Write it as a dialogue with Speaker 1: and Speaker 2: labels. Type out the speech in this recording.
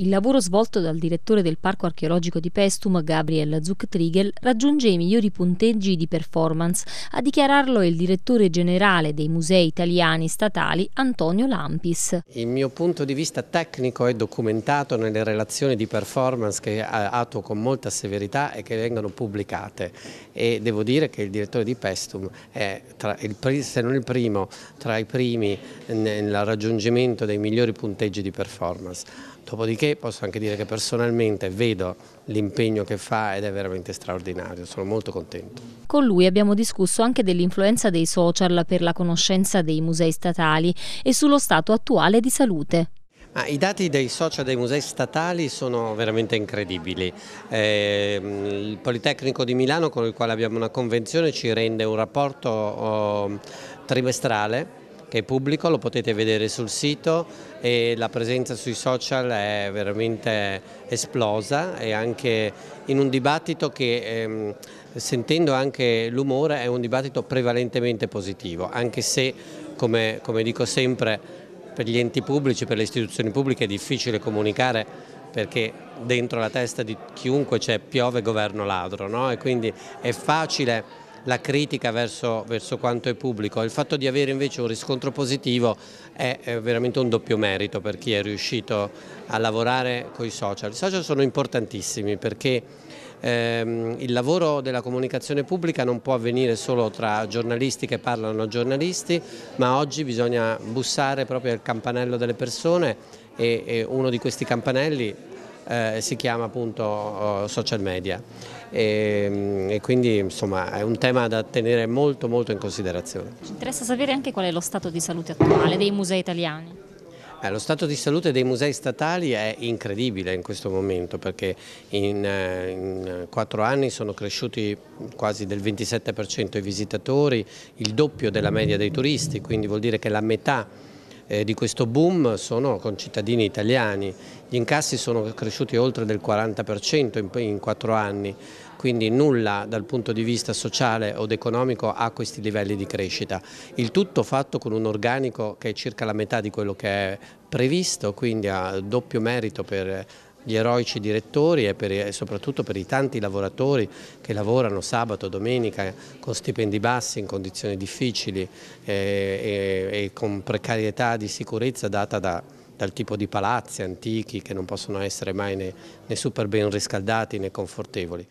Speaker 1: Il lavoro svolto dal direttore del Parco archeologico di Pestum, Gabriel Zucktrigel, raggiunge i migliori punteggi di performance. A dichiararlo il direttore generale dei musei italiani statali, Antonio Lampis.
Speaker 2: Il mio punto di vista tecnico è documentato nelle relazioni di performance che attuo con molta severità e che vengono pubblicate e devo dire che il direttore di Pestum è, il, se non il primo, tra i primi nel raggiungimento dei migliori punteggi di performance. Dopodiché posso anche dire che personalmente vedo l'impegno che fa ed è veramente straordinario, sono molto contento.
Speaker 1: Con lui abbiamo discusso anche dell'influenza dei social per la conoscenza dei musei statali e sullo stato attuale di salute.
Speaker 2: Ah, I dati dei social dei musei statali sono veramente incredibili. Eh, il Politecnico di Milano con il quale abbiamo una convenzione ci rende un rapporto oh, trimestrale che è pubblico, lo potete vedere sul sito e la presenza sui social è veramente esplosa e anche in un dibattito che ehm, sentendo anche l'umore è un dibattito prevalentemente positivo, anche se come, come dico sempre per gli enti pubblici, per le istituzioni pubbliche è difficile comunicare perché dentro la testa di chiunque c'è piove governo ladro no? e quindi è facile la critica verso, verso, quanto è pubblico. Il fatto di avere invece un riscontro positivo è, è veramente un doppio merito per chi è riuscito a lavorare con i social. I social sono importantissimi perché ehm, il lavoro della comunicazione pubblica non può avvenire solo tra giornalisti che parlano a giornalisti, ma oggi bisogna bussare proprio al campanello delle persone e, uno di questi campanelli eh, si chiama appunto oh, social media e, e, quindi insomma è un tema da tenere molto molto in considerazione.
Speaker 1: Ci interessa sapere anche qual è lo stato di salute attuale dei musei italiani.
Speaker 2: Eh, lo stato di salute dei musei statali è incredibile in questo momento perché in, eh, quattro anni sono cresciuti quasi del 27% i visitatori, il doppio della media dei turisti, quindi vuol dire che la metà di questo boom sono concittadini italiani. Gli incassi sono cresciuti oltre del 40% in, quattro anni, quindi nulla dal punto di vista sociale o economico ha questi livelli di crescita. Il tutto fatto con un organico che è circa la metà di quello che è previsto, quindi ha doppio merito per gli eroici direttori e, per, e, soprattutto per i tanti lavoratori che lavorano sabato, domenica con stipendi bassi in condizioni difficili e, e, e con precarietà di sicurezza data da, dal tipo di palazzi antichi che non possono essere mai né, né super ben riscaldati né confortevoli.